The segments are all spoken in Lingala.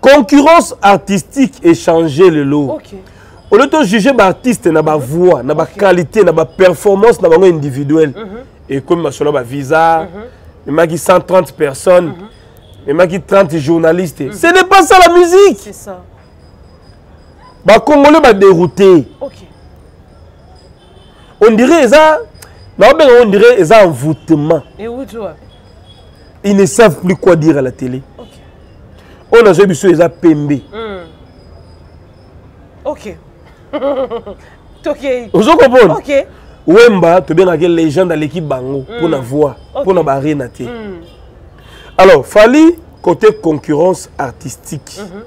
concurrence artistique échange lelo okay. olie tojuge baartiste na bavoix na baqualité na baperformance na bango individuelle mm -hmm. ekomi masolo bavisa mm -hmm. memaki 130 personnes mm -hmm. memaki 30 journalistes mm -hmm. ce n'est pas ça la musique bacongolais badérouté okay. on dirait eza naobenga on dirait eza envoûtement ils ne savent plus quoi dire à la télé oyo nazwi biso eza pembe hmm. ok tokei ozo comprendre okay. wemba tobengaki legende aleki bango mm. mpo na voix okay. mpo na baarena te mm. alors fali côté concurrence artistique mm -hmm.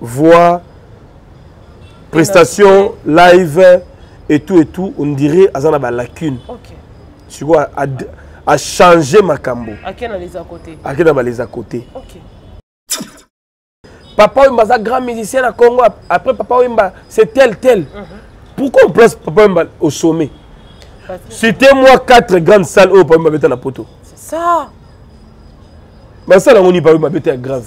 voix prestation live et tout et tout on dirait aza na ba lacune okay. sikoyo achange makambo ake na balesa kote okay. papa wemba aza grand musicien na congo après papa wemba c'est tel tel mm -hmm. pourquoi on place papa wemba au sommet cité moi quatre grandes salles oyo papa wemba abeta na poto basala yango nini papa wemba abeta ya grave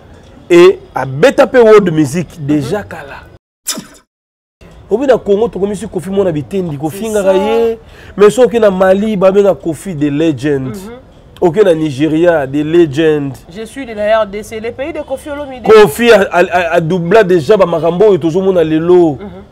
et abeta mpe world music deja mhm. kala obi na congo tokomisi kofi mwana bitendi kofingaka ye mais soki na mali babenga kofi the legend mm -hmm. oke okay, na nigeria des legends je suis de la rdc le pays de kofi olomide kofi adoubla déjà bamakambo oyo tozomona lelo mm -hmm.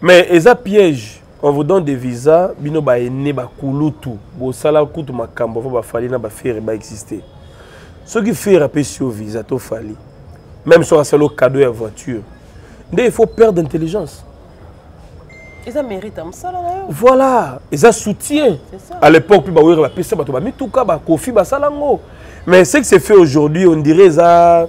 mais eza piège on vous donne des visas bino baene bakulutu bosala kutu makambo avo bafali na bafere baexiste soki fere apesi yo visa to fali même soki asali yo cadeau ya voiture nde il faut perdre intelligence eza mérite ya mosala na yo voilà eza soutien à l'époque mpe bawere bapesa bato bamituka bakofi basala yango mais ce que c'est fait aujourd'hui on dirait eza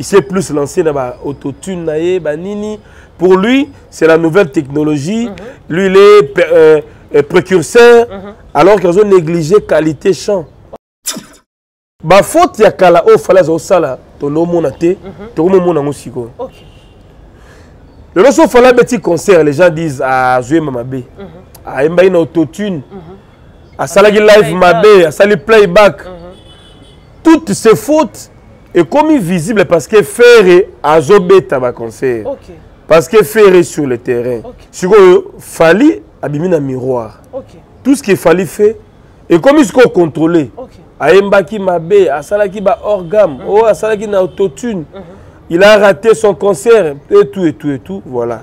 il s'est plus lancé dans ba autotune na ye ba nini pour lui c'est la nouvelle technologie mm -hmm. lui il est euh, euh, précurseur mm -hmm. alors qu'ils ont négligé qualité chant ba faute ya kala oyo fala azo sala tondo mona te mm -hmm. tokoma mona ngo siko okay. lelo so fala beti concert les gens disent ah zuema mabe mm -hmm. ayemba ina autotune mm -hmm. asalaki live mabe asali playback mm -hmm. toutes ces fautes ekomi visible parce que ferre azobeta baconseil okay. parce que ferre sur le terrain okay. sikoyo fali abimi na miroir okay. tout ce que fali fait ekomi sikoyo contrôle okay. ayembaki mabe asalaki baorgame mm -hmm. oyo oh, asalaki na autotune mm -hmm. il a raté son concert et tout et tout et tout voilà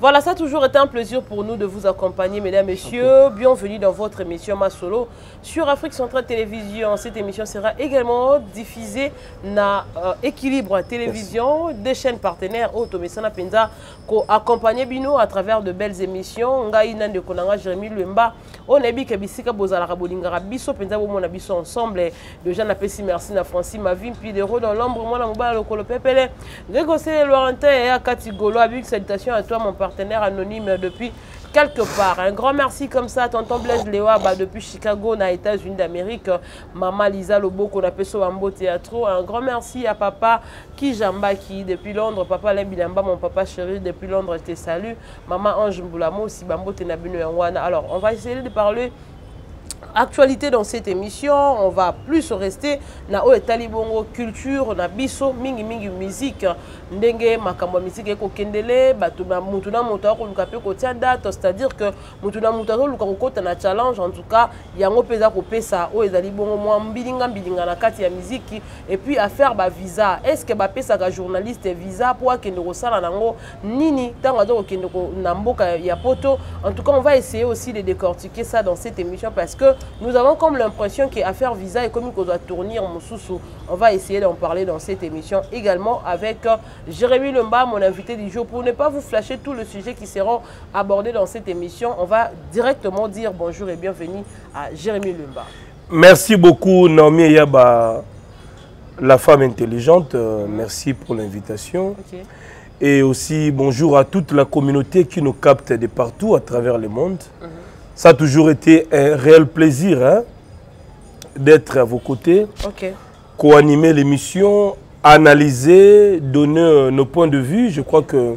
Voilà, ça a toujours été un plaisir pour nous de vous accompagner, mesdames, et messieurs. Bienvenue dans votre émission Masolo sur Afrique Centrale Télévision. Cette émission sera également diffusée dans Equilibre Équilibre Télévision, des chaînes partenaires au accompagner bino à travers de belles émissions ngai na ndeko Jérémy Lemba oyo nayebi ke bisika bozalaka bolingaka biso mpenza bomona biso ensemble deja napesi merci na franci mavi mpi de ro dans l'ombre mwana mobala lokolo pepele ngekosele lorentin yaya kati golo abik salutation à toi mon partenaire anonyme depuis quelque part. Un grand merci comme ça, tonton Blaise Lewaba depuis Chicago, na États-Unis d'Amérique, maman Lisa Loboko, na Peso Ambo Théâtre. Un grand merci à papa Kijambaki depuis Londres, papa Lembilamba, mon papa chéri depuis Londres, je te salue. Maman Ange Mbula Mosi, Bambote Nabino Yangwana. Alors, on va essayer de parler actualité dans cette émission on va plus rester na oyo etali bongo culture na biso mingi mingi musique ndenge makambo ya musique ekokendele bato na motu na moto akoluka mpe kotia date c'est-à-dire que motu na moto azoluka kokota na challenge en tout cas yango mpe eza kopesa oyo ezali bongo mwa mbilinga mbilinga na kati ya miziki et puis affaire bavisa est ce que bapesaka journaliste visa mpo akende kosala nango nini ntango aza kokende na mboka ya poto en tout cas on va essayer aussi de décortiquer ça dans cette émission parce que Nous avons comme l'impression qu'affaire visa est comme qu'on doit tourner en Moussoussou. On va essayer d'en parler dans cette émission également avec euh, Jérémy Lumba, mon invité du jour. Pour ne pas vous flasher tout le sujet qui seront abordés dans cette émission, on va directement dire bonjour et bienvenue à Jérémy Lumba. Merci beaucoup Naomi Yaba, la femme intelligente. Euh, merci pour l'invitation. Et aussi bonjour à toute la communauté qui nous capte de partout à travers le monde. Mhm. Ça a toujours été un réel plaisir hein, d'être à vos côtés, co-animer l'émission, analyser, donner euh, nos points de vue. Je crois que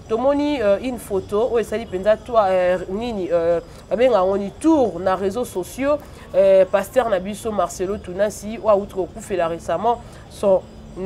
tomoni euh, une photo oyo esali mpenza toi euh, nini euh, babenga yango ni tour na réseaux sociaux euh, pasteur na biso marcelo tunasi oyo awuti kokufela récemment son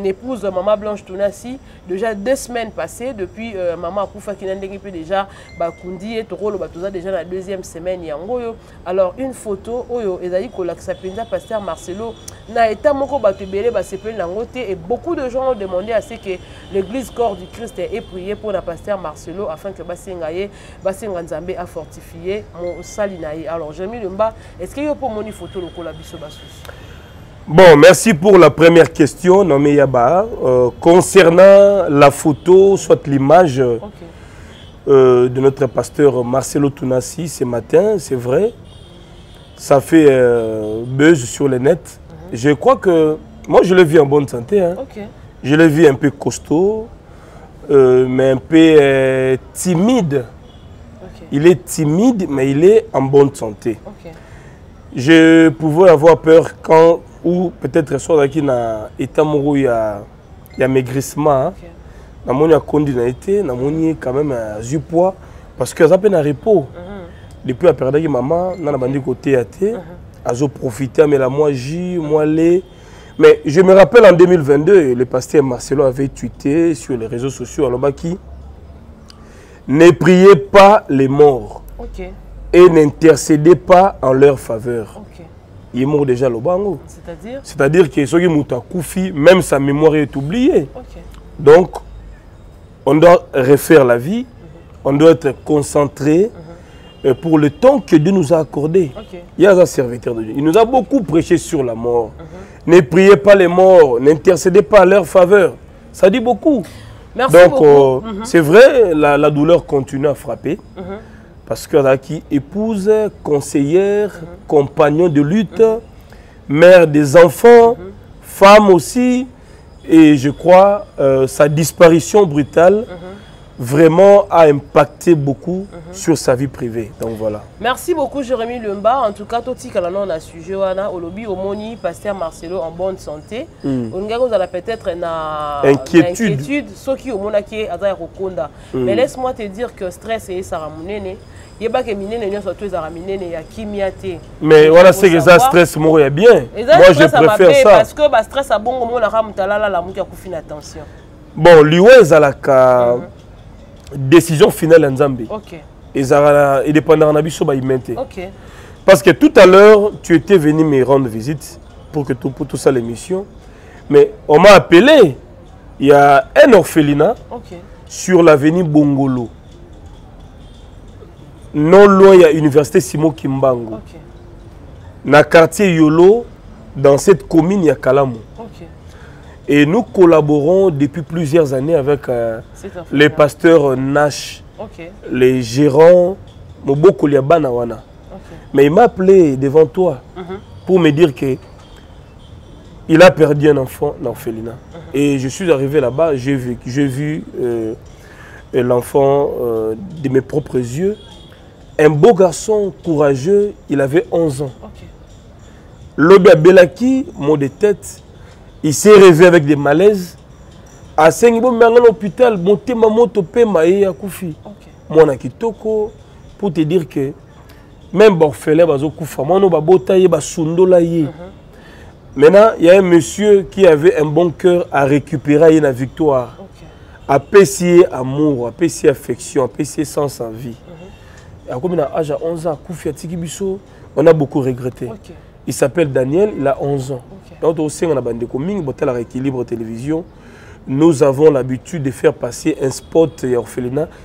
épouse maman blanche tunasi déjà deux semaines passées depuis euh, maman akufaki na ndenge mpe déjà bakundi ye tokoloba toza déjà na deuxième semaine yango oyo alors une photo oyo ezali kolakisa mpenza pasteur marcelo na état moko bato ebele basepeli nango te et beaucoup de gens ont demandé à ce que l'église corps du christ est prié mpo na pasteur marcelo afin que basenga ye basenga nzambe afortifie mosali na ye alors jami lemba est ce que yo mpo omoni photo lokola biso basusu Bon, merci pour la première question, Nommé Yaba. Euh, concernant la photo, soit l'image, okay. euh, de notre pasteur Marcelo Tounassi ce matin, c'est vrai. Ça fait buzz sur les nets. Mhm. Je crois que... Moi, je le vis en bonne santé. Hein. Je l'ai vu un peu costaud, mais un peu timide. Il est timide, mais il est en bonne santé. Je pouvais avoir peur quand ou peut-être soazalaki na état moko ya, ya maigrissement okay. namoni akondi na ye te namoni ye quand même azwi poids parce que aza mpe na repos mm -hmm. depuis aperdaki mama nga na bandi koteya te mm -hmm. azoprofite amela mwa jus mwa lait mais je me rappelle en 2022 le pasteur marcelo avait tweeté sur les réseaux sociaux alobaki ne priez pas les morts okay. et n'intercédez pas en leur faveur okay. il est mort déjà le bango. C'est-à-dire C'est-à-dire que ce qui même sa mémoire est oubliée. Donc, on doit refaire la vie, mhm. on doit être concentré mhm. pour le temps que Dieu nous a accordé. Il a un serviteur de Dieu. Il nous a beaucoup prêché sur la mort. Mhm. Ne priez pas les morts, n'intercédez pas à leur faveur. Ça dit beaucoup. Donc, euh, c'est vrai, la, la, douleur continue à frapper parce que azalaki épouse conseillère mm -hmm. compagnon de lutte mm -hmm. mère des enfants mm -hmm. femme aussi et je crois euh, sa disparition brutale mm -hmm. vraiment a impacté beaucoup mm -hmm. sur sa vie privée donc voilà merci beaucoup Jérémy Lemba en tout cas totikala non na sujet wana olobi omoni pasteur Marcelo en bonne santé mm. olingaki ozala peut-être na inquiétude, na inquiétude soki omonaki aza ya kokonda mm. mais laisse moi te dire que stress eyesaka monene yeba ke minene nyonso to ezalaka minene ya kimia te mais wana seke eza stress moko ya bien moi je préfère ça parce que ba stress abongo monaka moto alalala moto akufi na tension bon liwa ezalaka mm -hmm. décision finale ya nzambe okay. ezalaka edépendaka na biso bahumain te okay. Parce que tout à l'heure, tu étais venu me rendre visite pour que tout, pour tout ça l'émission. Mais on m'a appelé il y a un orphelinat okay. sur l'avenue bongolo non loin il y a université simo kimbango okay. na quartier yolo dans cette commune ya kalamu Et nous collaborons depuis plusieurs années avec euh, les hein. pasteurs Nash, les gérants Moboko Mais il m'a appelé devant toi mhm. pour me dire que il a perdu un enfant na orphelinat uh -huh. et je suis arrivé là-bas j'ai vu j'ai vu euh, l'enfant euh, de mes propres yeux un beau garçon courageux il avait 11 ans okay. lobi abelaki mot de tête il s'est réveillé avec des malaises asengi bomema ngai na hôpital motema moto pema ye akufi okay. mwana kitoko pour te dire que même borphelin bazokufa mwana oyo babota ye basundola ye mhm. maintenant il y a un monsieur qui avait un bon cœur à récupérer ye na victoire apesi ye amour apesi ye affection apesi ye sens en vie mhm. akomi na age ya 11 ans akufi atiki biso on a beaucoup regretté okay. il s'appelle daniel il a 11 ans okay. donc tokosenga na bandeko mingi botalaka équilibre télévision nous avons l'habitude de faire passer un spot ya orphelinat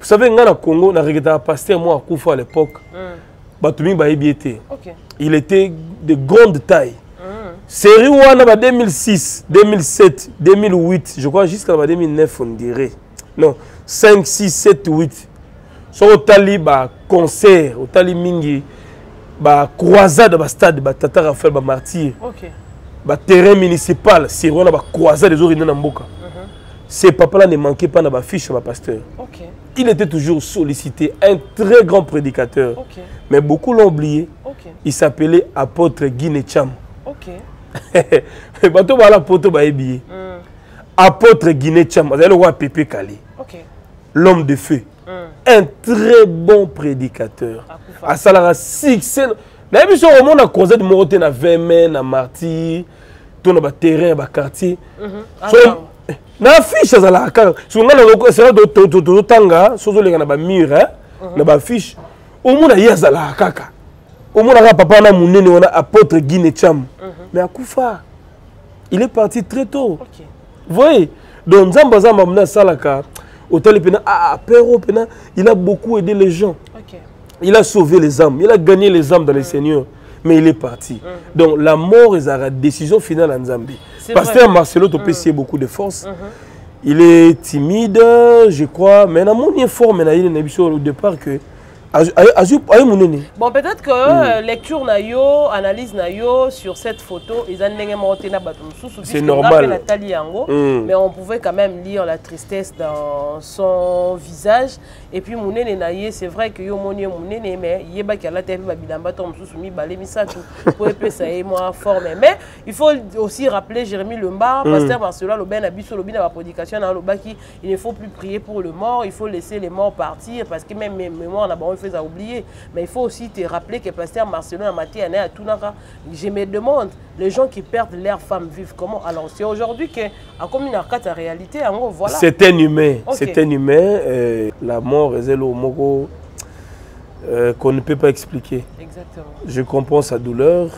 vous savez ngai na congo na regretaka pasteur moko akufa à l'époque mm. bato mingi bayebi ye te il était de grande taille mm. série wana ba 2006 2007 2008 je crois jusqu'à ba 2009 on dirait non 5 6 7 8 soki otali baconcert otali mingi bacroisade bastade batata rafael bamartyre okay. baterrain municipal siri wana bacroisade ezorende na mboka C'est papa là ne manquait pas dans ma fiche sur ma pasteur. Okay. Il était toujours sollicité, un très grand prédicateur. Okay. Mais beaucoup l'ont oublié. Okay. Il s'appelait apôtre Guiné Cham. Okay. bato bala poto bayebi ye mm. apôtre guiné cham azali lokola pepe kale okay. l'homme de feu mm. un très bon prédicateur asalaka succès nayebi so omona crosade moko te na veme na martyr to na baterrain ya baquartier mhm. ah, eh, na affiche azalaka kaka soki ngai naosala tozotanga so ozoleka na bamur mhm. na baaffiche omona ye azalaka kaka omonaka papa wana monene wana apôtre guine cham mhm. mais akufa il est parti très tôt okay. voyez donc nzambe aza mamu na asalaka otali mpena ah, ah, pero mpena il a beaucoup aidé les gens okay. il a sauvé les âmes il a gagné les âmes dans mm. le seigneur mais il est parti mm. donc la mort ezalaka décision finale ya nzambe pasteur marcelo topesi ye mm. beaucoup de force mm -hmm. il est timide je crois mais namoni informe na ye na biso au départ que aye monene bon peut-être que mm. Euh, lecture na yo analyse na yo sur cette photo eza ndenge moko te na bato mosusu c'est normal natali yango mm. mais on pouvait quand même lire la tristesse dans son visage et puis munene na ye c'est vrai que yo omoni ye munene mais yebaki alata ye mpe babilamba ntango mosusu mibale misato mpo epesa ye mwa forme mais il faut aussi rappeler jérémie lemba mm. pasteur marcelo alobai na biso olobi na baprédication na alobaki il ne faut plus prier pour le mort il faut laisser les morts partir parce que même mémoire na bango il faut eza oublier mais il faut aussi te rappeler que pasteur marcelo na mateya na ye atunaka je me demande les gens qui perdent leurs femmes vivent comment alors c'est aujourd'hui que akomi na kati ya réalité yango voilà c'est un humain okay. c'est un humain euh, la mort eza eloko moko euh, qu'on ne peut pas expliquer Exactement. je comprends sa douleur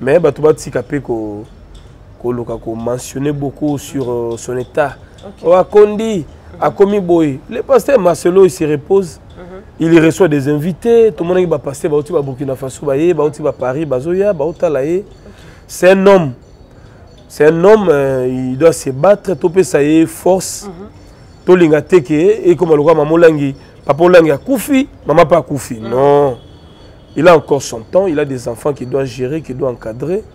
mais bato batika mpe koluka ko mentionner beaucoup sur euh, son état okay. oyo oh, akondi akomi boye le pasteur marcelo il se repose Mhm. il reçoit des invités tomonaki bapaster bauti baburkina faso baye bauti baparis bazoya baotala ye c'est un homme c'est un homme euh, il doit se battre topesa ye force mm -hmm. tolinga te ke ekoma lokola mama olangi papa olangi akufi mama mpe akufi mm -hmm. non il a encore son temps il a des enfants qui doit gérer qui doit encadrer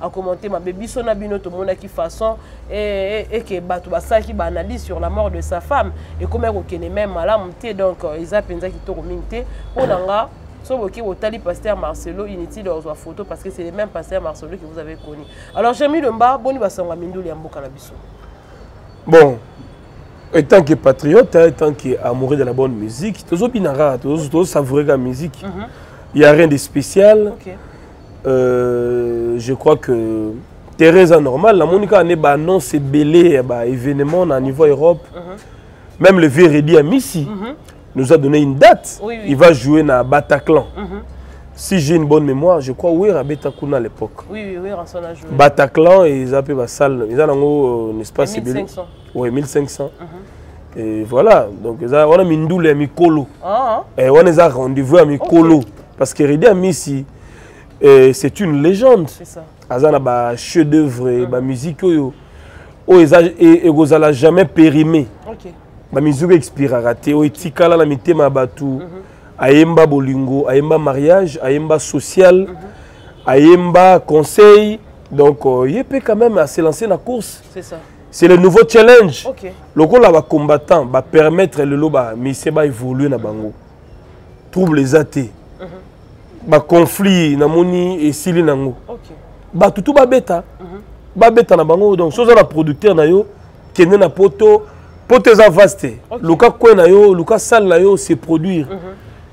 a commenté mabe biso na bino tomonaki façon eh, eh, eke bato basalaki baanalyse sur la mort de sa femme ekomaki kokende meme malamu te donc euh, eza mpenza kitoko mingi te mpo na nga so boki botali pasteur marcelo inutile ya kozwa photo parce que c'est le même pasteur marcelo que vous avez connu alors jami lomba boni basango ya mindulu ya mboka na biso bon étant que patriote étant que amoureux de la bonne musique tozobina kaka tozosavoure kaka musique il mhm. y a rien de spécial okay. euh, je crois que terrain eza normal namoni kaka nde baannonce ebele ya baévénement na niveau europe uh -huh. même le vieux redi ya misi uh -huh. nous a donné une date oui, oui. il va jouer na bataclan uh -huh. si j'ai une bonne mémoire je crois wera abeta kuna à l'époque oui, oui, wera son a joué. bataclan eza mpe basalle eza nango euh, n'est-ce pas 1500 oui 1500 uh -huh. Et voilà, donc eza wana mindule ya mikolo. Ah. Et wana eza rendez-vous ya mikolo okay. parce que Redi Amisi eh, c'est une légende. C'est ça. Aza na ba chef d'œuvre, mm. ba musique oyo oyo eza e, ekozala jamais périmé. OK. Ba musique expiraka te, oyo etikala na mitema ya bato. Mm -hmm. Ayemba bolingo, ayemba mariage, ayemba social, mm -hmm. ayemba conseil. Donc euh, ye pe quand même à se lancer na course. C'est ça. C'est le nouveau challenge. Okay. Lokola ba combattants ba permettre le loba mise ba évoluer na bango. Trouble les athées. Uh mhm. -huh. Ba conflit na moni et sili nango. Okay. Ba tutu ba beta. Uh mhm. -huh. Ba beta na bango donc soza na producteur na yo kende na poto poto eza vaste. Okay. Luka coin na yo, luka salle na yo se produire. Uh mhm. -huh.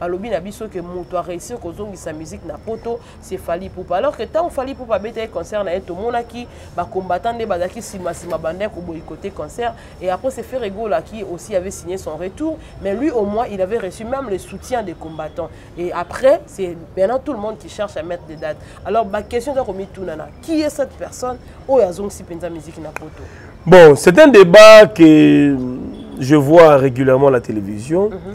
balobi na biso ke moto areusir kozongisa musique na poto se fali pupa alors ke ntango fali pupa abetaki concert na ye tomonaki bacombattant nde bazalaki nsimansima banda ya koboyikote concert et après se faire egola qui aussi avait signé son retour mais lui au moins il avait reçu même le soutien des combattants et après c'est maintenant tout le monde qui cherche à mettre des dates alors baquestion eza komitunana qui est cette personne oyo azongisi mpenza musique na poto bon c'est un débat que je vois régulièrement à la télévision mm -hmm.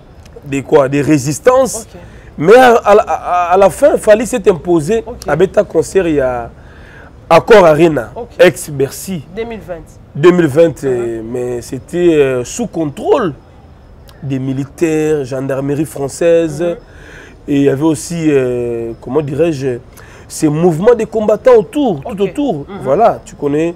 des quoi, des résistances. Okay. Mais à, à, à, la fin, Fali s'est imposé à Beta Concert il y a Accord Arena, ex-Bercy. 2020. 2020, uh -huh. mais c'était sous contrôle des militaires, gendarmerie française. Uh -huh. Et il y avait aussi, euh, comment dirais-je, ces mouvements des combattants autour, tout autour. Mhm. Voilà, tu connais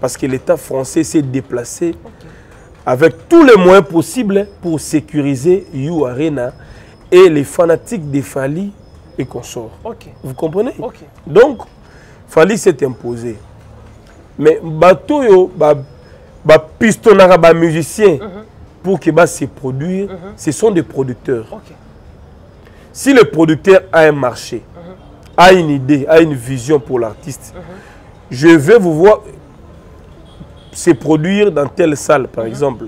parce que l'état français s'est déplacé okay. avec tous les moyens possibles pour sécuriser you arena et les fanatiques des fali et consorts okay. vous comprenez okay. donc fali s'est imposé mais bato oyo bapistonaka ba bamusicien mm -hmm. pour que base produire mm -hmm. ce sont des producteurs okay. si le producteur a un marché mm -hmm. a une idée, a une vision pour l'artiste. Mhm. Je vais vous voir se produire dans telle salle, par mhm. exemple.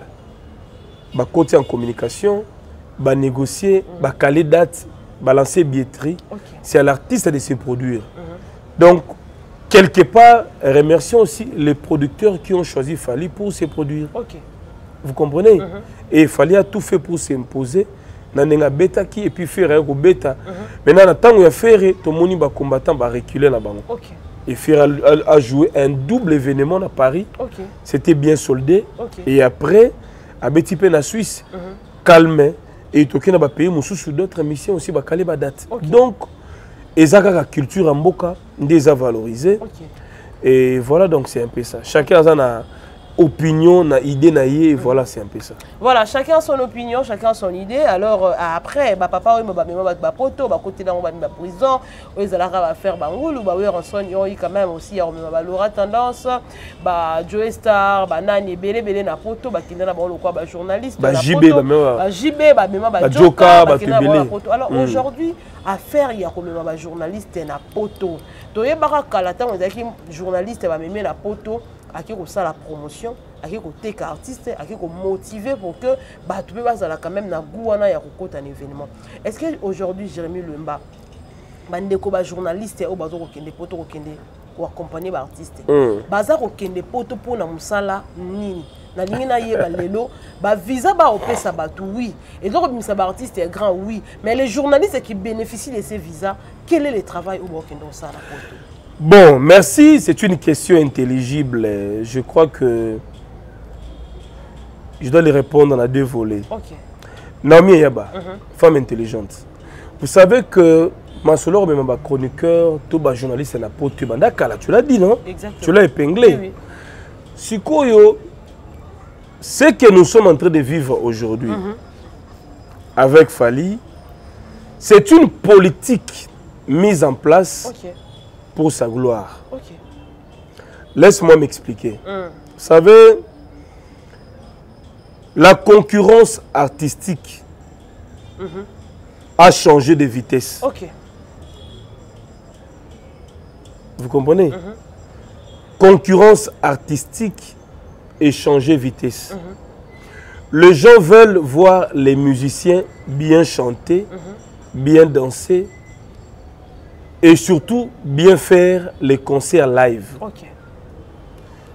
côté en communication, bah, négocier, mhm. caler date, balancer billetterie. C'est à l'artiste de se produire. Donc, quelque part, remercions aussi les producteurs qui ont choisi Fali pour se produire. Vous comprenez Et Fali a tout fait pour s'imposer na ndenge abetaki epuis ferre aye kobeta mhm. maintenant na ntango ya ferre tomoni bacombattant barecule na bango okay. et ferre a, a, a joué un double événement na paris okay. c'était bien soldé okay. et après abeti mpe na suisse mm -hmm. calme et toki na bapays mosusu d'autres missions aussi bakali badate okay. donc eza kaka culture ya mboka nde eza valorise okay. et voilà donc c'est un peu ça chacun aza na opinion na idée na ye voilà c'est un peu ça voilà chacun son opinion chacun son idée alors euh, après ba papa oyo ba mema ba poto ba côté nango ba mi ba prison oyo ezalaka ba faire ba ngulu ba wer son yo quand même aussi ya mema ba lora tendance ba Joe Star ba nani belé belé na poto ba kinda na ba lokwa ba journaliste ba JB ba mema ba JB ba mema ba Joka ba kinda ba poto alors hmm. aujourd'hui affaire ya komema ba journaliste na poto toyebaka kala ntango ezalaki journaliste bamemi na poto ake kosala promotion ake koteka artiste ake komotive pour que bato mpe bazala quand même na goût wana ya kokota na événement est ce que aujourd'hui jérémi lemba bandeko bajournaliste oyo baza kokende mpo tokokende koaccompagne baartiste mm. baza kokende poto mpo na mosala nini nalingi nayeba lelo bavisa baopesa bato oui ezo kobimisa baartiste ya grand oui mais les journalistes qui bénéficient de ces visas quel est le travail oyo bokende kosala na poto bon merci c'est une question intelligible je crois que je dois lui répondre na deux volets okay. naomi eyaba uh mhm. -huh. femme intelligente vous savez que masolo komema bachroniqueur to bajournaliste na poto ebanda kala tu l'as dit non Exactement. tu l'as épinglé oui, oui. sikoyo ce que nous sommes en train de vivre aujourd'hui mm -hmm. avec Fali, c'est une politique mise en place. Okay sa gloire. Laisse-moi m'expliquer. Mm. Vous savez, la concurrence artistique mm-hmm. a changé de vitesse. Vous comprenez mm-hmm. Concurrence artistique et changer vitesse. Mm-hmm. Les gens veulent voir les musiciens bien chanter, bien danser, et surtout, bien faire les concerts live.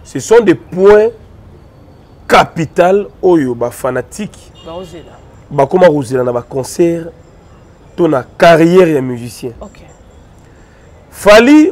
Ce sont des points capitaux, aux bah, fanatiques. Bah, comment vous avez un concert, ton carrière et musicien. Okay. Fali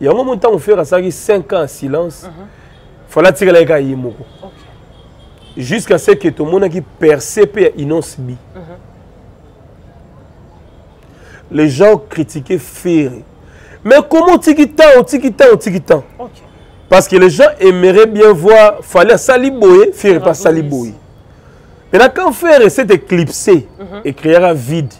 yango mo ntango fere asalaki 5 ans en silence mhm. fala atikala ye kaka ye moko jusqu'à ce que tomonaki perce mpe ya inonce bi mhm. les gens critiquaient fere mais comment otiki temps otiki temps otiki temps parce que les gens aimeraient bien voir fale asali boye fere mpe asali boye maintenant quand fere s'est éclipsé mhm. et créera vide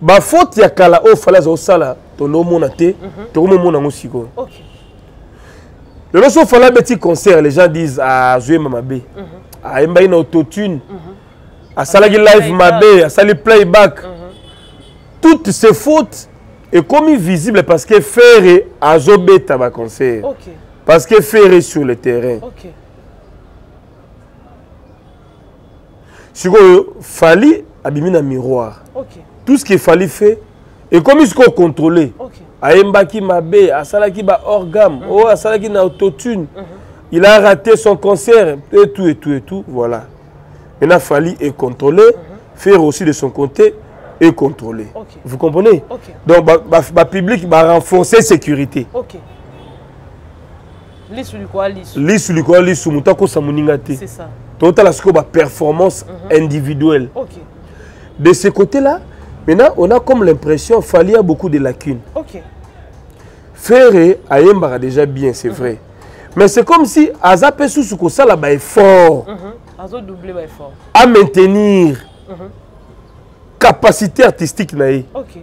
bafaute ya kala oyo fale azosala tolomona te mhm. tokomomona yango sikoyo lelo so fale abeti concert les gens disent azoyemba ah, mabe mhm. ayembaki ah, na autotune mhm. asalaki live mabe asali playback toutes ces fautes ekomi visible parce que ferre azobeta baconcert parce que ferre sur le terrain okay. sikoyo fali abimi na miroir okay. tout ce qui fali fait ekomi sikoyo contrôle okay. ayembaki mabe asalaki ba hors gamme mm -hmm. oyo oh, asalaki na autotune mm -hmm. il a raté son concert et tout et tout et tout voilà maintenant fali est contrôlé mm -hmm. faire aussi de son côté est contrôlé okay. vous comprenez okay. donc ba, ba, ba public ba renforcer sécurité okay. lisu likolo ya lisu lisu likolo ya lisu moto akosa moninga te totala sikoyo baperformance mm -hmm. individuelle okay. de ce côté là maintenant on a comme l'impression fali a beaucoup de lacunes okay. ferre ayembaka déjà bien c'est mm -hmm. vrai mais c'est comme si aza mpe susu kosala baeffort mm -hmm. a maintenir mm -hmm. capacité artistique na ye okay.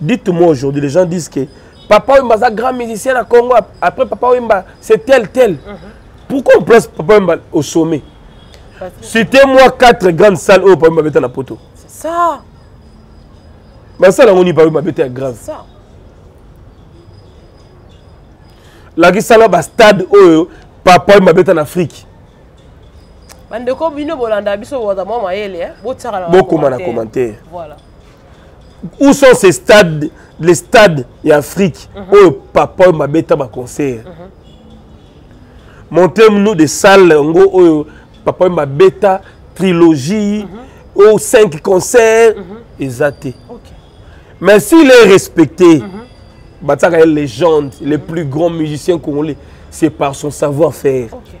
dites moi aujourd'hui les gens disent que papa wemba aza grand musicien na congo après papa wemba c'est tel tel mhm. pourquoi on place papa wemba au sommet citez moi quatre grandes salles oyo papa wemba abeta na poto basala yango nini papa wemba abeta ya grave lakisanga bastade oyo papa oyo mabeta na afrike bandeko bino bolanda biso boza mwa mayele eh? botiaka bokoma na commentaire voilà. où sont ces stades les stades ya afrique mm -hmm. oyo papa oyo mabeta baconcert mm -hmm. montre nous des salles yango oyo papa oyo mabeta trilogie mm -hmm. oyo cinq concerts mm -hmm. eza te okay. mais s'il est respecté mm -hmm. batiaka ye légende mm -hmm. le mhm. plus grand musicien congolais c'est par son savoir faire okay.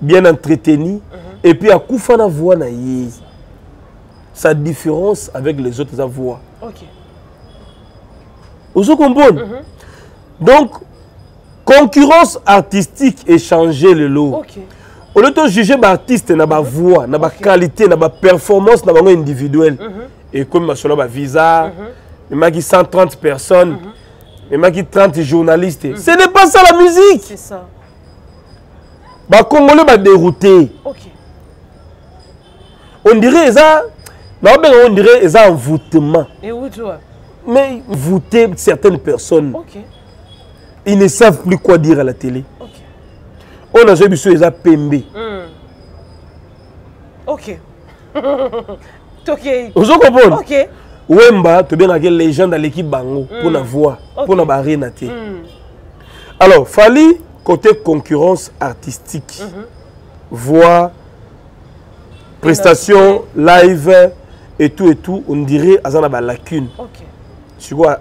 bien entretenu mm -hmm. et puis akufa na voix na ye sa différence avec les autres eza voix okay. ozo comprendre mm -hmm. donc concurrence artistique échange lelo okay. au lieu to juger baartiste na bavoix mhm. na baqualité na baperformance na bango individuelle mm -hmm. ekomi masolo bavisa mm -hmm. memaki 130 personnes mm -hmm. memaki 30 journalistes mm -hmm. ce n'est pas ça la musique bakongole baderoute okay. ondire eza naobenga ondire eza envoutement mais voûter certaines personnes okay. ils ne savent plus quoi dire à la télé okay. oyo nazwi biso eza pembe mm. okay. tokei ozo comprendre okay. wemba tobengaki legende aleki bango mm. mpo na voix mpo okay. na baarena te mm. alors fali côté concurrence artistique mm -hmm. voix prestation live et tout et tout on dirait aza na balacune okay. sikoyo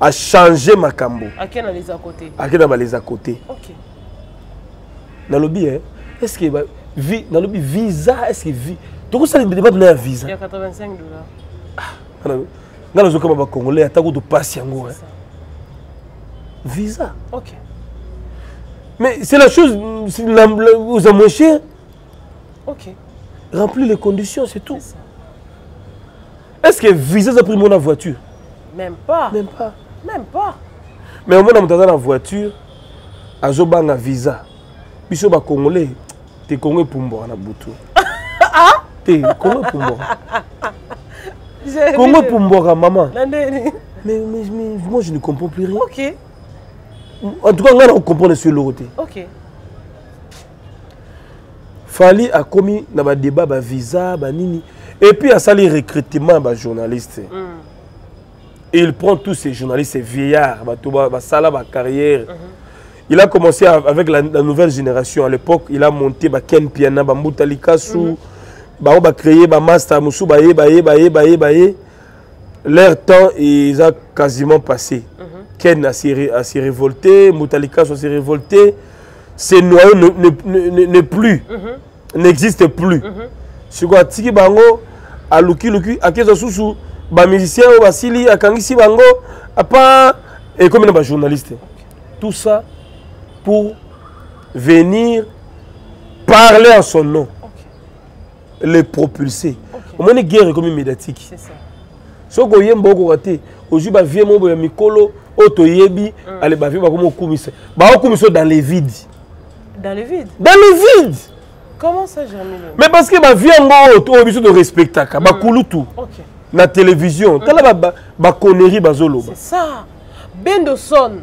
achange makambo ake na balesa côté okay. nalobi eh, est ce que vie nalobi visa est ce que vie tokosala debat na ya visa ya 85 dollars ah, nga nazokama bacongolais ata kutu mpasi yango eh. visa okay. mais c'est la chose la, la, aux moins cher okay. remplir les conditions c'est tout ça. est ce que visa eza primo na voiture même pas même pas même pas mais omona moto aza na voiture azobanga visa biso bacongolais te kongo epumbwaka na butu ah? te kongo epumbwaka kongo epumbwaka mama mais, mais, mais moi je ne comprends plus rien okay. en tout cas ngai na kocomprendre sur eloko te okay. fali akomi na badeba bavisa banini epuis asali recrutement ya bajournaliste mm. il prend tous ces journalistes vieillard bato basala bacarrière mm -hmm. il a commencé avec la, la nouvelle génération à l'époque il a monté baken piana bambuta likasu mm -hmm. bango bacreye bamaster mosusu baye baye baye baye baye leur temps eza quasiment passé mm -hmm. ken asi révolté mutalikaso asi révolté ce noyau ne, ne, ne, ne, ne plus mm -hmm. n'existe plus mm -hmm. sikoyo atiki bango alukiluki akezwa susu bamusicien oyo basili akangisi bango apa ekomi na bajournaliste tout ça pour venir parler en son nom le propulse omoni guerre ekomi médiatique soki oyemba okoka te ozwi bavie moko ya mikolo oyo toyebi mm. ale bavie bakomi okumisa baokumisa dans le vide dans le vide dans le vide comment ça germino mais parce que bavie yango oyo oyo biso torespectaka mm. bakulutu okay. na télévision tala mm. baconnerie bazoloba bendo son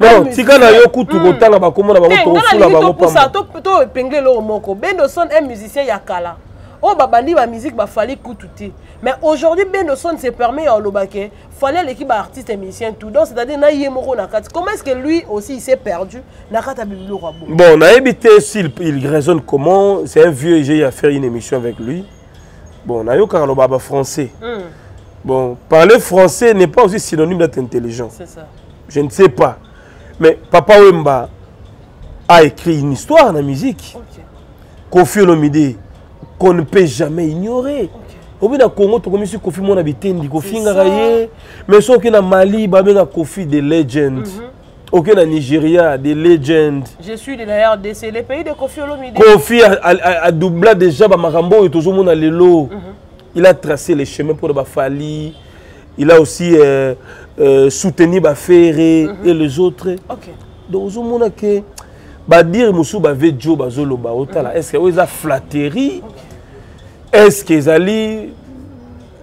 non tika na yo kutu hmm. kotanga bakombo na bango tokofula bango pamba to epengle eloko moko bendo son un musicien ya kala oyo oh, babandi bamusike bafali kutu te mais aujourd'hui bendoson se permet ya oloba ke fali aleki baartiste ya musicien tout donc c'est-à-dire na ye moko na kati comment est-ce que lui aussi il s'est perdu na kati ya bibiloko ya bo bon nayebi te s'il il raisonne comment c'est un vieux j'ai à faire une émission avec lui bon nayokaka loba ba français mm. bon parler français n'est pas aussi synonyme d'être intelligent c'est ça je ne sais pas mais papa wemba a écrit une histoire na musique okay. kofi olomide qu'on ne peut jamais ignorer okay. obi na congo tokomisi kofi mwana bitendi kofingaka ye mais soki na mali babenga kofi de legend mm -hmm. oke na nigeria des legend je suis de la rdc le pays de kofi olomide kofi adoubla déjà bamakambo oyo tozomona lelo mhm. il a tracé les chemins mpo na bafali il a aussi euh, euh, soutenu bafere mm -hmm. et les autres okay. donc ozomona ke badire mosusu bave jo bazoloba otala mm -hmm. est ce que oyo eza flatterie okay. est ce que ezali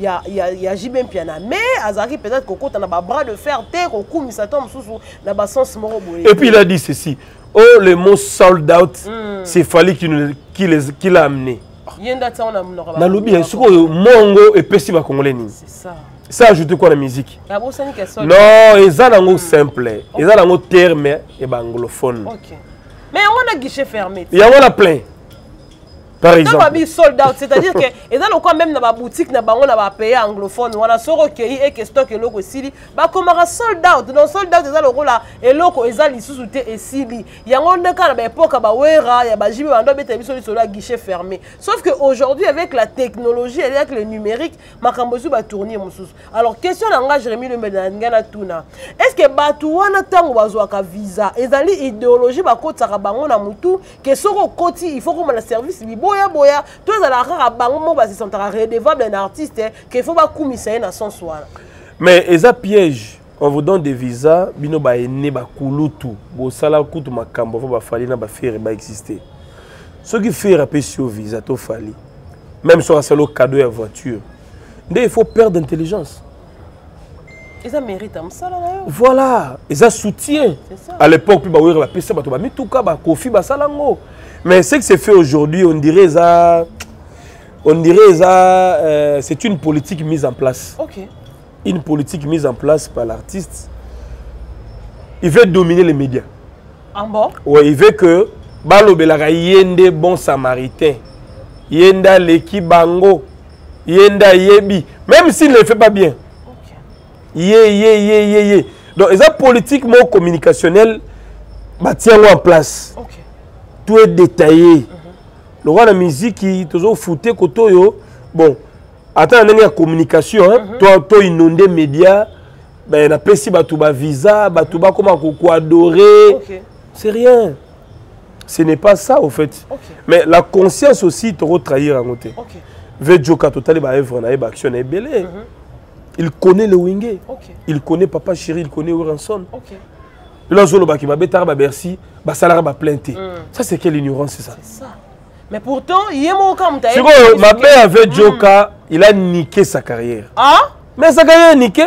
ya, ya, ya JB Mpiana mais azalaki peut-être kokota na ba bras de fer te kokumisa to mosusu na ba sens moko boye et puis il a dit ceci oh le mot sold out mm. c'est Fally qui, qui, les, qui l'a amené ye nde atiango na monoko nalobi ya sikoyo mongo epesi bakongole nini ça ajoute quoi na musique ah, non eza nango hmm. simple eza nango terme ya baanglophone mais yango na guichet fermé yango na plein par exemple ntango abi sold out c'est-à-dire que eza lokola même na baboutique na bango na bapaye anglophone wana soki okei eke stock eloko esili bakomaka sold out donc sold out eza lokola eloko eza lisusu te esili yango nde kaka na baepoke ya bawera ya bajibi bando abetela biso lisolo ya guichet fermé sauf que aujourd'hui avec la technologie et avec le numérique makambo ezwi batournie mosusu alors question na ngai jérémi lombele na ngai natuna est ce que bato wana ntango bazwaka visa ezali idéologie bakotisaka bango na motu ke soki okoti il faut koma na service liboya boya to ezalaka kaka bango moko basesantaka redevable na artiste ke il faut bakumisa ye na sens wana mais eza piège on vous donne des visas bino baene bakulutu bosala kutu makambo avo bafali na bafere baexiste soki fere apesi yo visa to fali même soki asala cadeau ya voiture nde il faut perdre intelligence eza mérite ya mosala na yo voilà eza soutien à l'époque mpe bawere bapesa bato bamituka bakofi basala yango mais ce que c'est fait aujourd'hui on dirait eza on dirait eza euh, c'est une politique mise en place okay. une politique mise en place par l'artiste il veut dominer les médias ah bon? ouais, il veut que balobelaka ye nde bon samaritain ye nde aleki bango ye nde ayebi même s'il ne fait pas bien ye ye ye ye ye donc eza politique moko communicationnel batia yango en place okay. tout est détaillé mm -hmm. lokola na miziki tozofute kote oyo bon ata na ndenge ya communication hein, mm -hmm. to inonde média ben, napesi bato bavisa bato bakoma kokuadore okay. c'est rien ce n'est pas ça au fait okay. mais la conscience aussi toko trahir yango te okay. vejoka totali baœuvre na ye baaction na ebele mm -hmm. il connaît le wenge okay. il connaît papa chéri il connaît oranson okay. lelo azolobaki babetaka babercy basalaka baplain te mm. ça c'est quelle ignorance ça, ça. mais pourtant ye moko kaka moto sikoyo mabe ya vejoka mm. il a niqué sa carrière ah? mais sa carrière niqué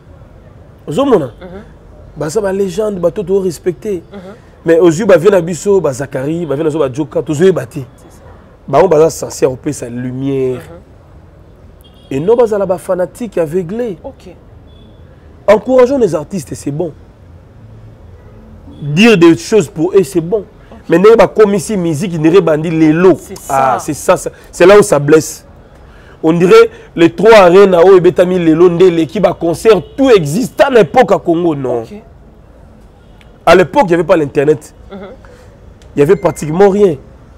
ozomona mhm. baza balégende bato to respecte mhm. mais ozwi bavie na biso bazakari bavie na biso bajoka tozoyeba te bango baza sense ya kopesa lumière mhm. et non bazala bafanatique aveugle encourageons les artistes c'est bon dire des choses pour eux c'est bon mais ndenge bakomisi musique ndenge ebandi lelo ah, c'est ça c'est là où ça blesse on dirait les trois arena oyo ebetami lelo nde eleki baconcert tout exista na époque ya congo non okay. à l'époque il y avait pas l'internet mm -hmm. il y avait pratiquement rien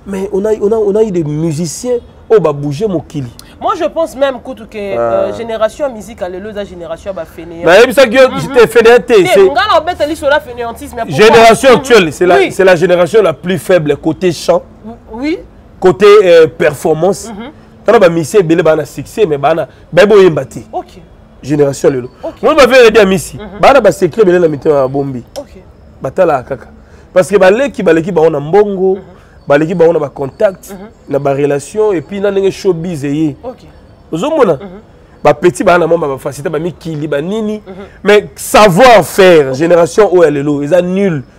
mais on a, on a, on a eu des musiciens oyo babouge mokili moi je pense même kutu ke euh, ah. génération ya musique ya lelo eza génération ya bafeneant nayebisaki yo mhm. te feneant te nga na obeta liso la feneantisme génération mhm. actuelle c'est la, la génération la plus faible côté chant oui côté euh, performance mm -hmm. tala bamisi ebele baa na succès mais baa na baye boyemba te okay. génération lelo okay. moi bavere edi amisi mm -hmm. baa na basecret ebele na mitema ya bombi okay. batalaka kaka parce que baleki baleki bango na mbongo mm -hmm. baleki bango na bacontact mm -hmm. na barelation et puis na ndenge showbiz eye okay. ozomona mm -hmm. bapetit baa na mwa bafacilité bamikili banini mm -hmm. mais savoir faire génération oyo ya lelo eza nul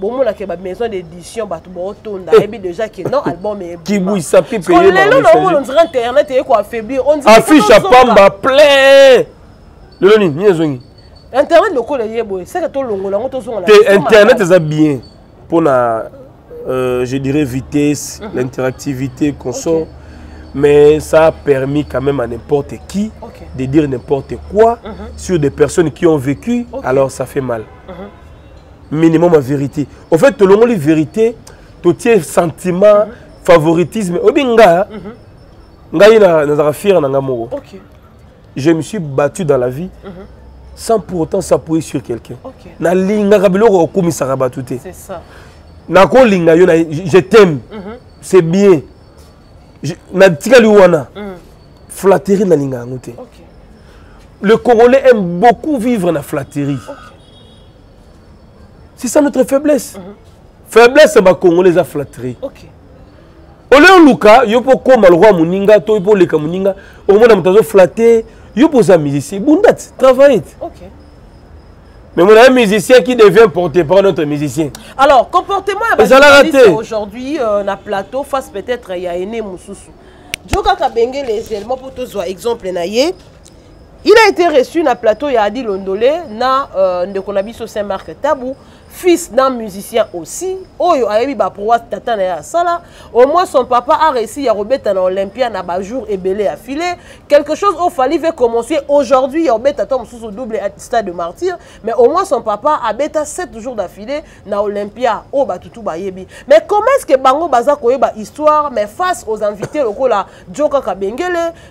bomona ke bamaison d'édition bato baotonda ayebi eh. déjà ke non album ebuisa pipelelo naomona ondira internet eye koaffaiblir affiche ya pamba plein lelo nini nini ezongi internet lokola eye boye seke tolongola yango tozonga te internet eza bien mpona euh, je dirais vitesse mm -hmm. l'interactivité consort okay. mais ça a permis quand même à n'importe qui okay. de dire n'importe quoi mm -hmm. sur des personnes qui ont vécu okay. alors ça fait mal mm -hmm. minimum ya vérité au fait tolongoli vérité totie sentiment favoritisme oyebi nga ngai nazalaka fiere na nga moko je me suis battu dans la vie mm -hmm. sans pour autant s'appuyer sur quelqu'un okay. nalingaka biloko okomisaka bato te nakolinga yo na je t'aime mm -hmm. c'est bien natikali wana mm. flatterie nalinga yango te okay. le congolais aime beaucoup vivre na flatterie okay. c'est ça notre faiblesse mm -hmm. faiblesse ya bacongolais eza flatterie okay. ole oluka yo mpo okóma lokola moninga to yo mpo oleka moninga okomona moto azoflatte yo mpo oza musicien bunda ti travaille ti okay. Mais mon ami musicien qui devient porté par notre musicien. Alors, comportement à aujourd'hui euh, na plateau face peut-être il y a aîné Moussoussou. Djoka Kabenge les éléments pour tous exemple na ye. Il a été reçu na plateau ya Adi Londole na euh, ndeko na biso Saint Marc Tabu fils d'un musicien aussi oyo ayebi ba prouesse tata na ya sala au moins son papa a réussi ya robeta na Olympia na ba jour ebele ya filet quelque chose au fallait veut commencer aujourd'hui ya obeta to mususu double stade de martyr mais au moins son papa a beta 7 jours d'affilée na Olympia o batutu bayebi mais comment est-ce que bango baza koyeba histoire mais face aux invités lokola Joka Kabengele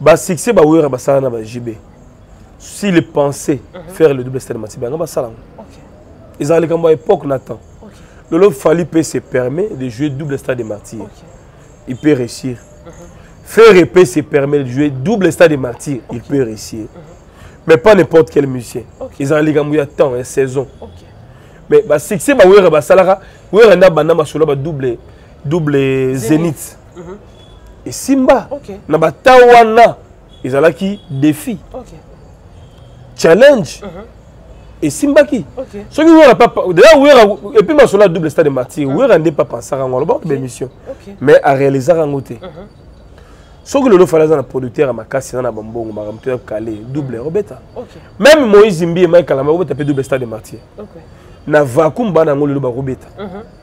ba succès ba wera basala na ba JB si le penser mm -hmm. faire le double stade matiba nga basala ngo okay. ezala likambo ya époque na temps okay. lolo fali pe se permet de jouer double stade de martyr okay. il peut réussir mm -hmm. faire épée se permet de jouer double stade de martyr okay. il peut réussir mm -hmm. mais pas n'importe quel musicien okay. ezala likambo ya temps ya saison okay. mais ba succès ba wera basalaka wera nda banda masolo ba double double zénith, zénith. mhm. esimba okay. na bata wana ezalaki défi okay. challenge mm -hmm. esimbaki okay. soki wera papa d'ailleurs wera epuis masolo ya double stade martyr mm -hmm. wera nde papa asaka yango alobaka okay. bémission okay. mais aréalisaka yango te mm -hmm. soki lelo fali aza na producteur ya makasi aza na bambongo makambo to ya kale double mhm. obeta okay. même moïse mbi emai kalama obeta mpe double stade martyr okay. na vacuum bana yango lelo bakobeta mm -hmm.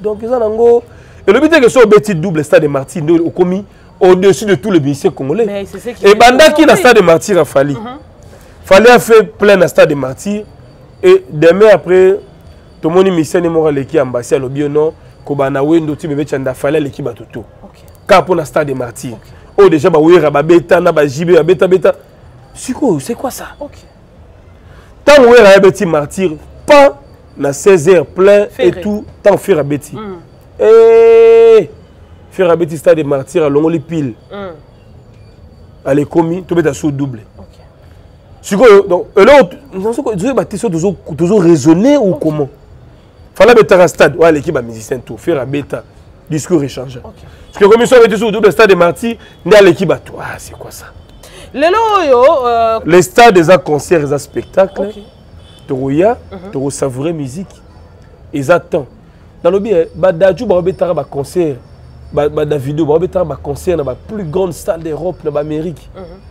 donc eza nango elobi te ke so obeti double stade de martyr nde okomi au-dessus de tous les musiciens congolais ebandaki na stade de martyr ya fali mhm. fali a fait plein na stade de martyr et demain après tomoni musicien ne moko aleki ambasi alobi yo non kobana wendo ti bebe canda fali aleki bato to kaka mpo na stade de martyr oyo oh, déjà bawera babeta na bajibe babetabeta sikoyo c'est quoi ça okay. ntango wera ya beti martyr pan na 16 heures plein et tout ntango fera beti mm. eh, fera beti stade martyr alongoli pile mm. alekomi tobeta sur double sikoyo donc eloko tozoyeba te so tozo raisonne ou comment fala betaka stade oyo aleki bamusicien tout fere abeta discours échangea soki ekomi so abeti suku double stade marti nde aleki bato ah c'est quoi ça lelo oyo euh, le stade eza concert eza spectacle okay. tokoya mhm. tokosavoure musique eza temps nalobi eh, badaju bakobetaka baconcert badavido bakobetaka baconcert na baplus grande salle d'europe na baamérique mm -hmm.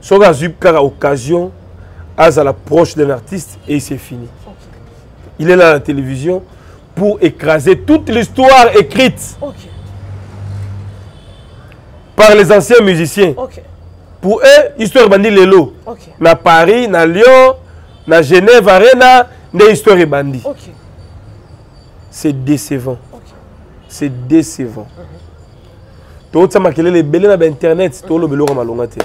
soki azwi kaka occasion azala proche d'un artiste et c'est fini il est là à la télévision pour écraser toute l'histoire écrite okay. par les anciens musiciens okay. pour eux histoire ebandi lelo okay. na paris na lyon na genève arena nde histoire ebandi okay. c'est décevant okay. c'est décevant mm -hmm. tokotia makelele ebele na bainternet mhm. toloba eloko malonga te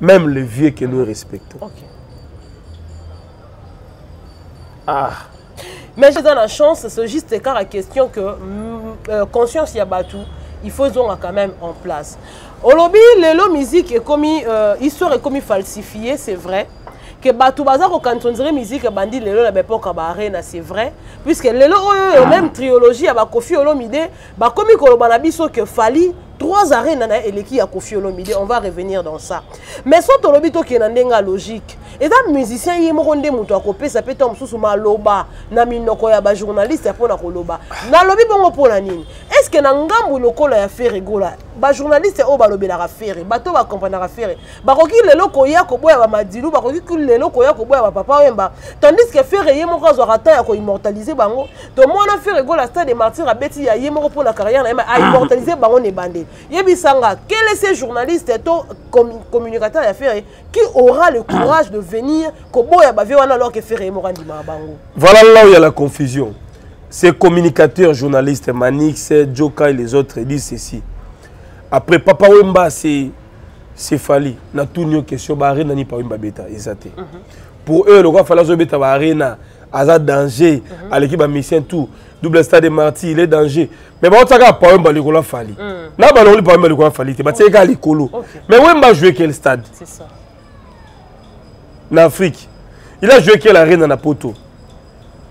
même le vieux que nous respectons okay. ah mais j'ai dans la chance c'est juste car la question que mm, euh, conscience ya bato il faut ezonga quand même en place olobi lelo musique ekomi euh, histoire ekomi falsifié c'est vrai que bato baza kokanisa ondire musique ebandi lelo na baepoka baarena c'est vrai puisque lelo oyo oyo même triologie ya bakofi olomide bakomi koloba na biso que fali trois arena na eleki ya kofi olomide on va revenir dans ça mais so tolobi tokende na ndenge ya logique eza musicien ye moko nde moto akopesa mpe ntango mosusu maloba na minoko ya bajournaliste mpo na koloba nalobi bongo mpo na nini estce na ngambo lokola ya fere gola bajournaliste oyo balobelaka fere bato bakompanaka fere bakoki lelo koya koboya bamadilu bakoki lelo koya koboya bapapa wemba tandis ke fere ye moko azwaka temps ya koimmortalise bango tomona ferre gola stade de martyr abeti ya ye moko mpona carrière na ye a immortalise bango na ebandeli yebisanga quel est ce journaliste to communicateur ya ferre qui aura le courage de venir koboya bavie wana alors que ferre ye moko andimaka bango voilà là où il y a la confusion ces communicateurs journalistes manix joka et les autres disent ceci après papa wemba c'est c'est fali na tout nio question ba arena ni pa wemba beta eza te mhm. pour eux le roi fala zo beta ba arena aza danger mhm. aleki ba mission tout double stade marti il est danger mais ba otaka pa wemba likolo fali mm. na ba longoli pa wemba likolo fali te ba tseka likolo mais wemba jouer quel stade c'est ça na Afrique il a joué quelle arena na Poto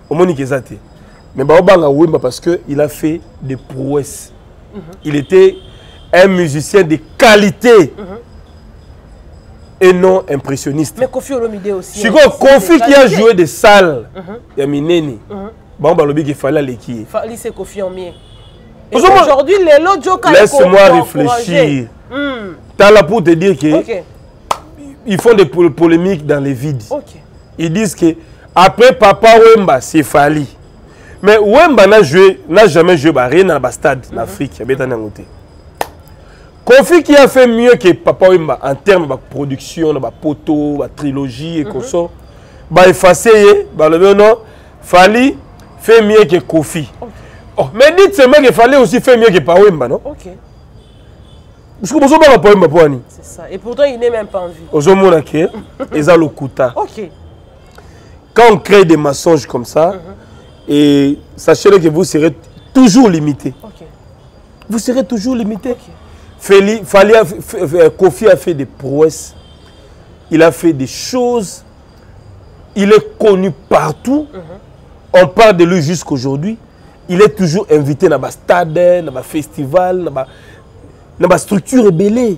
omoni kezate mais ba obanga wemba parce que il a fait des prouesses mm -hmm. il était un musicien de qualité mm -hmm. et non impressionniste mais kofi olomide aussi sikoyo kofi qui a joué de salle mm -hmm. ya minene mm -hmm. bango balobi ke fali aleki ye fali se kofi en mieux aujourd'hui lelo joka laisse moi réfléchir mm. tala pour te dire que okay. ils font des polémiques dans les vides okay. ils disent que après papa wemba c'est fali mais wemba na joue na jamais joue baarena na bastade na mhm. afrique abetani yango te kofi qui a fait mieux que papa wemba en terme baproduction na bapoto batrilogie et mhm. consort baefface ye balobi ono fali fait mieux que kofi oh, mais dites seulement que fali aussi fait mieux que pawemba non okay. parce que bozobanga pawemba mpo ani ozomona ke eza lokuta okay. Quand on crée des mensonges comme ça. Mm -hmm. Et sachez que vous serez toujours limité. Vous serez toujours limité. Okay. Feli, euh, Kofi a fait des prouesses. Il a fait des choses. Il est connu partout. Uh-huh. On parle de lui jusqu'à aujourd'hui. Il est toujours invité dans ma stade, dans ma festival, dans ma, structure belée.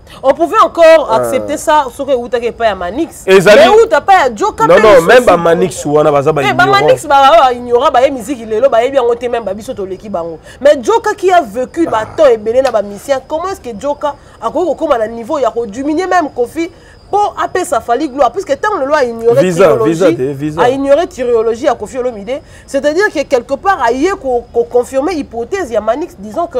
On pouvait encore ah. accepter ça ce que Outa pas à Manix. Ezali... Mais Outa pas à Joe Non non, même à Manix ou ana baza ba ignorant. Mais Manix ba ba ignorant ba musique il est là ba bien ngote même ba biso to leki bango. Mais Joka qui a vécu ba temps et belé na ba musicien, comment est-ce que Joka a ko comme à niveau ya ko diminuer même Kofi pour appeler sa fali gloire puisque tant le loi a ignoré visa, théologie, visa, visa. a ignoré théologie à Kofi Olomide, c'est-à-dire que quelque part a yé ko confirmer hypothèse ya Manix disant que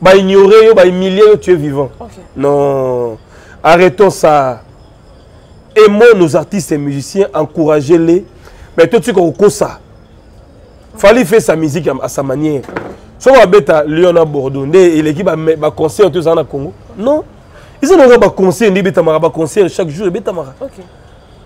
ba ignorer yo ba humilier yo tu es vivant okay. non arrêtons ça aimons nos artistes et musiciens encouragez les mais toi tu koko ça fallait faire sa musique à sa manière soki babeta lyon à bordeaux nde eleki baconcert to ezala na congo non eza nanga baconcert nde ebetamaka baconcert chaque jour ebetamaka okay.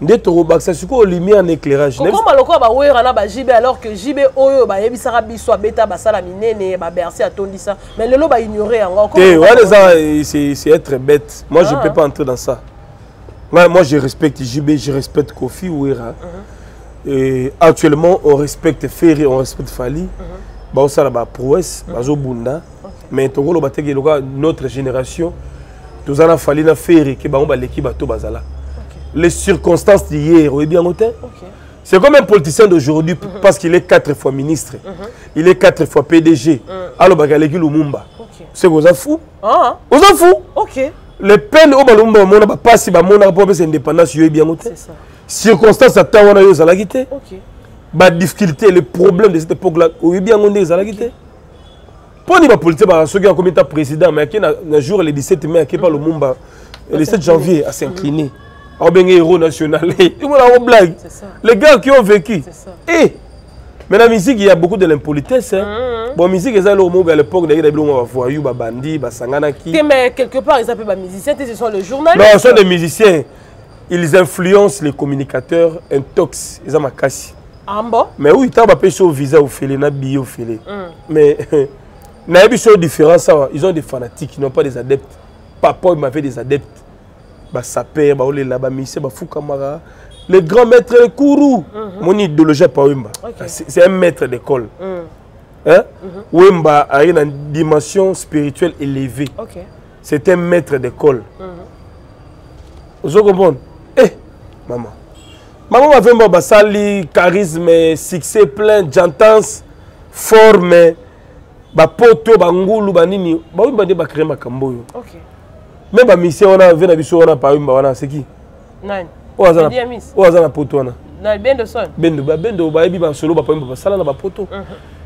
nde tokobakisa sikoyo lumière na éclairage kokoma lokola bawera na bajb alors que jb oyo bayebisaka biso abeta basala minene baberse atondisa mais lelo baignore yango te wana eza c'est être bête moi ah. je peux pas entrer dans ça moi, moi je respecte jb je respecte kofi wera uh -huh. et actuellement on respecte ferre on respecte fali uh -huh. baosala baprouesse uh -huh. bazobunda okay. mais tokoloba teke lokola notre génération toza na fali na ferre ke bango baleki bato bazala les circonstances d'hier oyebi yango te c'est comme un politicien d'aujourd'hui mm -hmm. parce qu'il est quatre fois ministre mm -hmm. il est quatre fois pdg mm. alobaka aleki lumumba okay. seke oza fou ah. oza fou okay. les peine oyo balumumba bamona bapasi bamonaka mpo bapesa indépendance yo yebi yango te circonstance ata wana yo ezalaki te okay. badifficulté le problème de cette époque là oyebi yango nde ezalaki okay. te mpo ni bapolitie ba soki akomi ta président mais ake na, na jour le 17 mai ake pa lumumba le 7 janvier à s'incliner mm -hmm. aobenge héros national omona yango blague les gars qui ont vécu eh mais na musique ya beaucoup de l'impolitesse hein. mm -hmm. bon musique eza eloko moko à l'époque ndenge na bilongo bavoyou babandi basanganaki te mais quelque part eza mpe bamusicien te ce sont le journaliste non ce sont des musiciens ils influencent les communicateurs intox eza makasi ambo ah mais oui ta ba pesi au visa au fele na billet au fele mm. mais na yebi so différence awa ils ont des fanatiques ils n'ont pas des adeptes papa il m'avait des adeptes ba saper ba olela ba mise ba fukamara le grand maître le kourou mm-hmm. mon idéologie pa wemba c'est un maître d'école mm. hein mm-hmm. wemba a une dimension spirituelle élevée okay. c'est un maître d'école mm-hmm. ozo comprendre eh maman Maman Mavemba basali charisme, succès plein, gentance, forme, ba poto, ba ngulu, ba nini, ba wimba nde ba créer makambo yo. OK. Même ba musicien wana vena biso wana pa wimba wana c'est qui? Nani? Oyo aza na Oyo aza na poto wana. Na bendo son. Bendo ba bendo ba yebi ba solo ba pa wimba basala na ba poto. Mhm.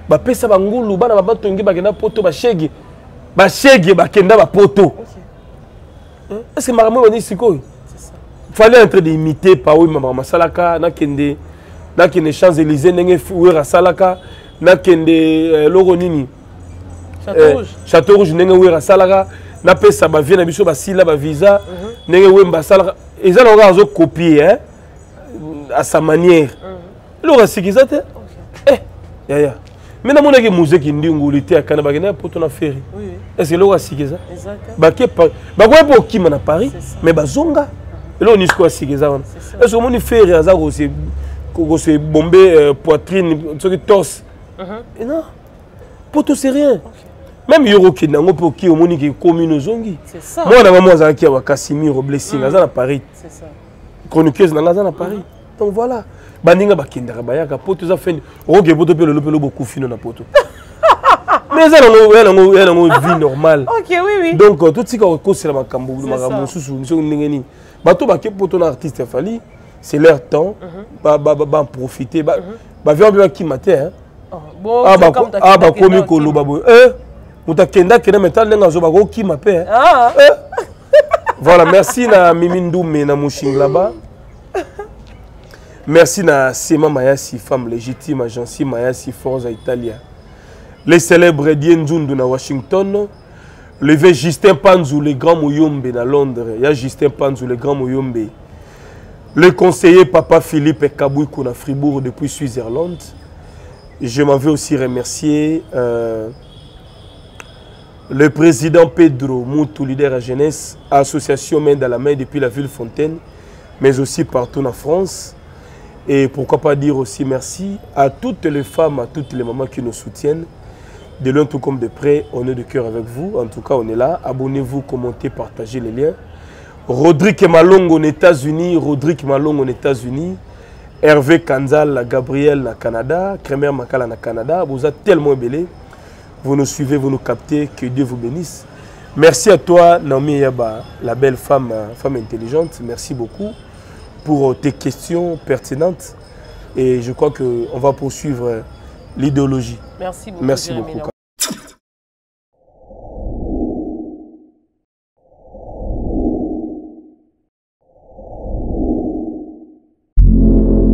Ba pesa ba ngulu, bana ba batongi ba kenda poto ba shege. Ba shege ba kenda ba poto. Okay. hein? est ce que makambo ebandi sikoyo fallait entre de imiter paoy mama masalaka nakende nakende champs élysées ndenge wera asalaka nakende eh, eloko euh, nini château eh, rouge ndenge wera asalaka napesa bavie na biso basila bavisa mhm. ndenge wemba asalaka eza na oyo azokopier hein? à sa manière mm. eloko ya sika eza te eh, yaya me namonaki muze kindingu lite akana bakenda ya poto na ferry ese eloko ya sika eza bakoya mpe okima na paris me bazonga eloko nisi koya sika eza wana ese omoni ferry aza kose bombe euh, poitrine soki torse uh-huh. non poto c'est rien meme yo kokende yango mpe oki omoni ke commune ozongi mwana mama azalaki awa kasimiro blessing mm. aza na paris chroniqueuse na nga aza na paris donc voilà baninga bakendaka bayaka poto eza fin okoke poto mpe lelo mpe lobo okufino na poto mais eza nango ya nango ya nango vie normale donc euh, totika kokosela makambo makambo mosusu biso ndenge nini bato bake poto na artiste fali c'est leur temps mhm. baprofite mhm. bavia mpe bakima te oh, ah, ah, bakomi koloba boye eh, moto akenda kende metal ndenge azoba kokima mpe eh. ah. eh. voilà merci na mimi ndume na mushing là-bas merci na sema mayasi femme légitime agence mayasi forza italia les célèbres die nzundu na washington levé justin panzu le grand moyombe na londres ya justin panzu le grand moyombe le conseiller papa philippe kabuiku na fribourg depuis switzerland je m'en vais aussi remercier euh, Le président Pedro Moutou, leader à jeunesse, association main dans la main depuis la ville Fontaine, mais aussi partout en France. Et pourquoi pas dire aussi merci à toutes les femmes, à toutes les mamans qui nous soutiennent. De loin tout comme de près, on est de cœur avec vous. En tout cas, on est là. Abonnez-vous, commentez, partagez les liens. Rodrigue Malong aux États-Unis, Rodrigue Malong aux États-Unis, Hervé Kanzal, Gabriel au Canada, Kremer Makala au Canada, vous êtes tellement belé. Vous nous suivez, vous nous captez. Que Dieu vous bénisse. Merci à toi, Naomi Yaba, la belle femme, euh, femme intelligente. Merci beaucoup pour euh, tes questions pertinentes. Et je crois qu'on va poursuivre euh, l'idéologie. Merci Merci beaucoup.